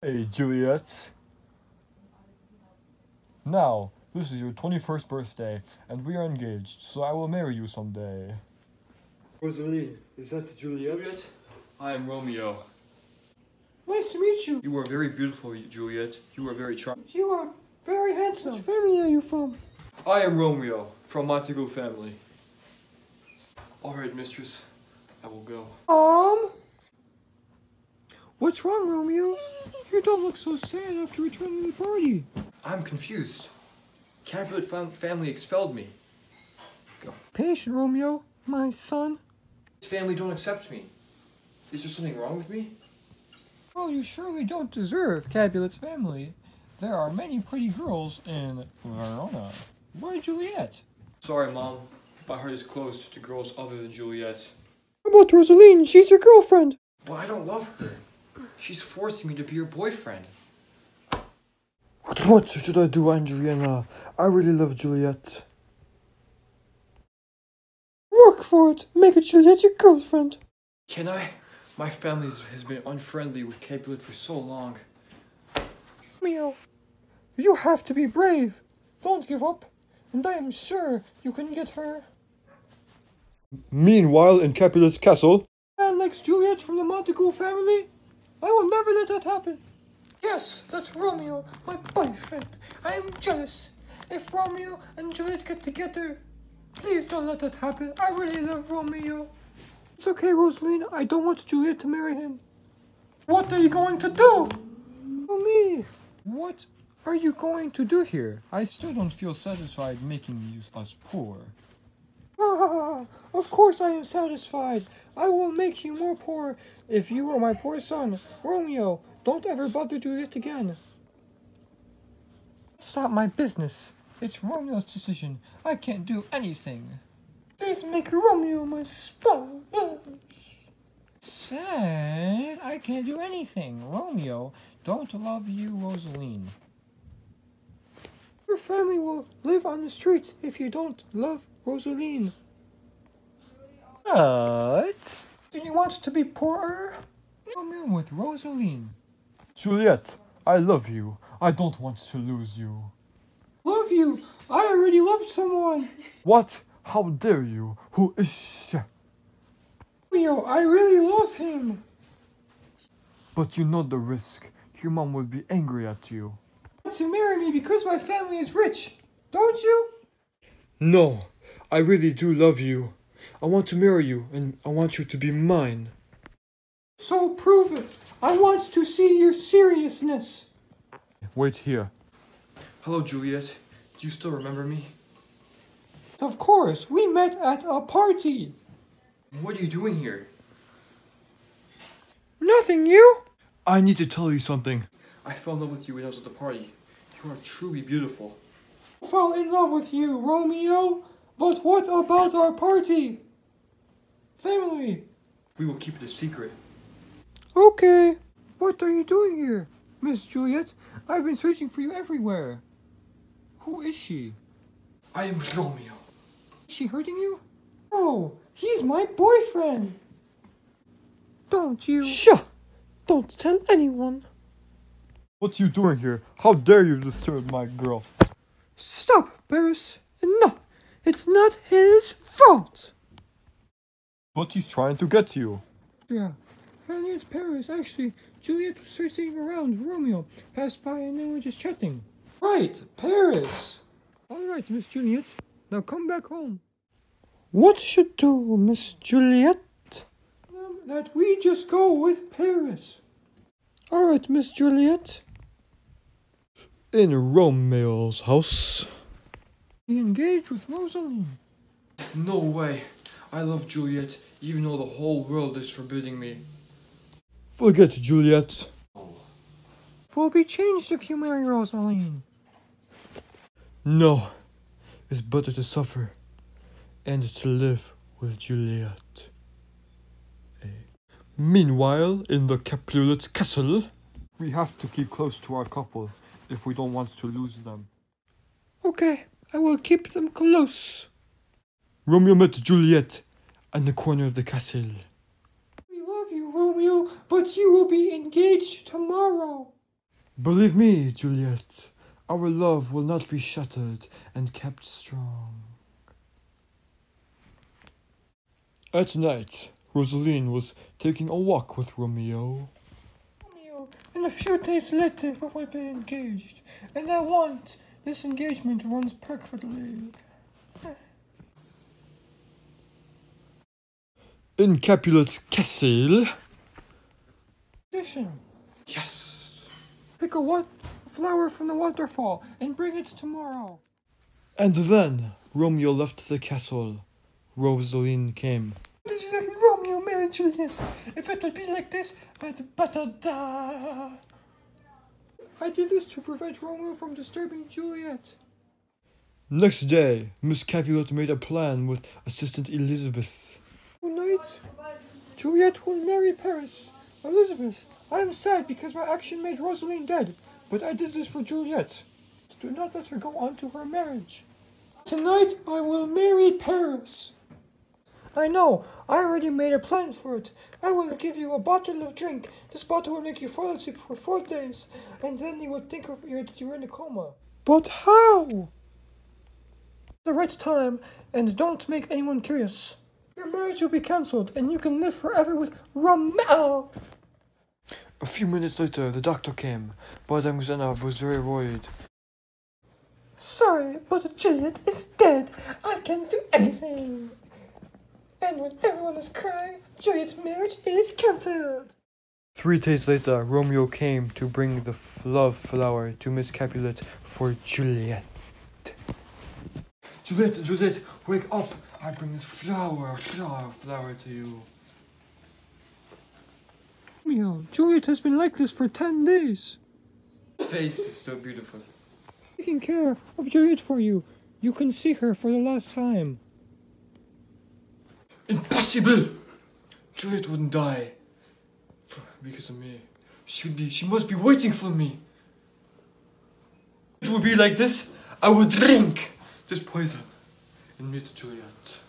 Hey, Juliet. Now, this is your 21st birthday, and we are engaged, so I will marry you someday. Rosaline, is that Juliet? Juliet, I am Romeo. Nice to meet you. You are very beautiful, Juliet. You are very charming. You are very handsome. Which family are you from? I am Romeo, from Montague family. Alright, mistress. I will go. Um? What's wrong, Romeo? You don't look so sad after returning to the party. I'm confused. Capulet fam family expelled me. Go. Patient, Romeo, my son. His family don't accept me. Is there something wrong with me? Well, you surely don't deserve Capulet's family. There are many pretty girls in Verona. Why Juliet? Sorry, Mom. My heart is closed to girls other than Juliet. How about Rosaline? She's your girlfriend. But I don't love her. She's forcing me to be her boyfriend. What, what should I do, Adriana? I really love Juliet. Work for it. Make it Juliet your girlfriend. Can I? My family has been unfriendly with Capulet for so long. Romeo, you have to be brave. Don't give up. And I am sure you can get her. Meanwhile, in Capulet's castle, Man likes Juliet from the Montague family. I will never let that happen. Yes, that's Romeo, my boyfriend. I am jealous. If Romeo and Juliet get together, please don't let that happen. I really love Romeo. It's okay, Rosaline. I don't want Juliet to marry him. What are you going to do? Oh, me. What are you going to do here? I still don't feel satisfied making you us poor. Of course I am satisfied. I will make you more poor if you are my poor son. Romeo, don't ever bother Juliet again. It's not my business. It's Romeo's decision. I can't do anything. Please make Romeo my spouse. Sad. I can't do anything. Romeo, don't love you, Rosaline. Your family will live on the streets if you don't love Rosaline. What? Do you want to be poorer? Come in with Rosaline. Juliet, I love you. I don't want to lose you. Love you? I already loved someone. What? How dare you? Who is she? Romeo, I really love him. But you know the risk. Your mom will be angry at you. Want to marry me because my family is rich, don't you? No, I really do love you. I want to marry you and I want you to be mine. So prove it. I want to see your seriousness. Wait here. Hello, Juliet. Do you still remember me? Of course, we met at a party. What are you doing here? Nothing, you? I need to tell you something. I fell in love with you when I was at the party. You are truly beautiful. I Fell in love with you, Romeo. But what about our party? Family. We will keep it a secret. Okay. What are you doing here, Miss Juliet? I've been searching for you everywhere. Who is she? I am Romeo. Is she hurting you? Oh, he's my boyfriend. Don't you? Shh! Don't tell anyone. What are you doing here? How dare you disturb my girl? Stop, Paris. Enough. It's not his fault. But he's trying to get to you. Yeah. Finally, it's Paris. Actually, Juliet was searching around. Romeo passed by and they were just chatting. Right, Paris. All right, Miss Juliet. Now come back home. What should do, Miss Juliet? Um, that we just go with Paris. All right, Miss Juliet. In Romeo's house. Be engaged with Rosaline. No way. I love Juliet, even though the whole world is forbidding me. Forget Juliet. Will be changed if you marry Rosaline. No. It's better to suffer and to live with Juliet. Eh. Meanwhile, in the Capulet's castle, we have to keep close to our couple if we don't want to lose them. Okay, I will keep them close. Romeo met Juliet at the corner of the castle. We love you, Romeo, but you will be engaged tomorrow. Believe me, Juliet, our love will not be shattered and kept strong. At night, Rosaline was taking a walk with Romeo. Romeo, and a few days later we will be engaged, and I want this engagement runs perfectly. In Capulet's castle, Listen, yes, pick a what flower from the waterfall and bring it tomorrow. and then Romeo left the castle. Rosaline came. Did you let Romeo marry Juliet? If it would be like this, I'd better die. I did this to prevent Romeo from disturbing Juliet. Next day, Miss Capulet made a plan with assistant Elizabeth. Tonight, Juliet will marry Paris. Elizabeth, I am sad because my action made Rosaline dead, but I did this for Juliet. Do not let her go on to her marriage. Tonight, I will marry Paris. I know, I already made a plan for it. I will give you a bottle of drink. This bottle will make you fall asleep for four days, and then you will think of you that you're in a coma. But how? the right time and don't make anyone curious. Your marriage will be cancelled and you can live forever with Romeo. A few minutes later, the doctor came. Madame Xanov was very worried. Sorry, but Juliet is dead. I can't do anything. And when everyone is crying, Juliet's marriage is cancelled. Three days later, Romeo came to bring the love flower to Miss Capulet for Juliet. Juliet, Juliet, wake up! I bring this flower, flower, flower to you. Romeo, Juliet has been like this for ten days. Face is so beautiful. Taking care of Juliet for you. You can see her for the last time. Impossible! Juliet wouldn't die. For, because of me. She would be, she must be waiting for me. It would be like this. I would drink this poison and meet Juliet.